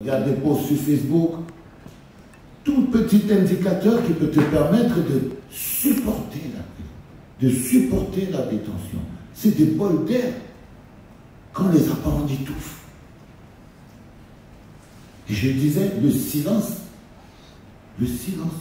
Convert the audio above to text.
Il y a des posts sur Facebook, tout petit indicateur qui peut te permettre de supporter la, de supporter la détention. C'est des bols d'air quand les apparents étouffent. Et je disais, le silence, le silence